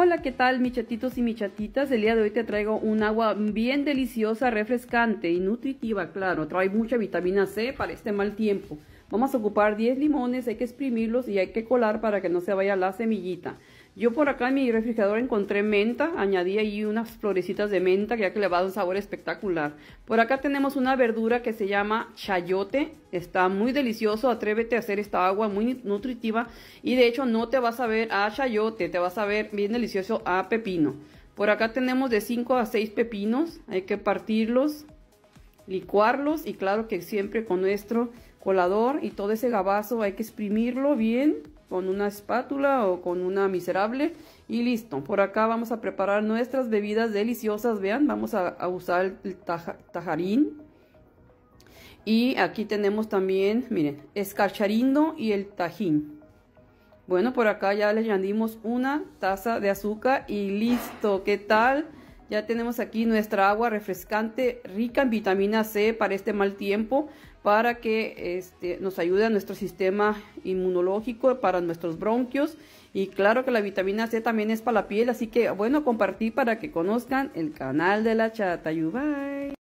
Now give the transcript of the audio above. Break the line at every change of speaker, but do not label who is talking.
Hola, ¿qué tal mis chatitos y mis chatitas? El día de hoy te traigo un agua bien deliciosa, refrescante y nutritiva, claro. Trae mucha vitamina C para este mal tiempo. Vamos a ocupar 10 limones, hay que exprimirlos y hay que colar para que no se vaya la semillita. Yo por acá en mi refrigerador encontré menta, añadí ahí unas florecitas de menta ya que le va a dar un sabor espectacular. Por acá tenemos una verdura que se llama chayote, está muy delicioso, atrévete a hacer esta agua muy nutritiva y de hecho no te vas a ver a chayote, te vas a ver bien delicioso a pepino. Por acá tenemos de 5 a 6 pepinos, hay que partirlos, licuarlos y claro que siempre con nuestro colador y todo ese gabazo hay que exprimirlo bien con una espátula o con una miserable y listo. Por acá vamos a preparar nuestras bebidas deliciosas, vean, vamos a, usar el tajarín. Y aquí tenemos también, miren, escarcharindo y el tajín. Bueno, por acá ya le añadimos una taza de azúcar y listo. ¿Qué tal? Ya tenemos aquí nuestra agua refrescante, rica en vitamina C para este mal tiempo, para que este, nos ayude a nuestro sistema inmunológico, para nuestros bronquios. Y claro que la vitamina C también es para la piel, así que bueno, compartir para que conozcan el canal de la Chata. Bye.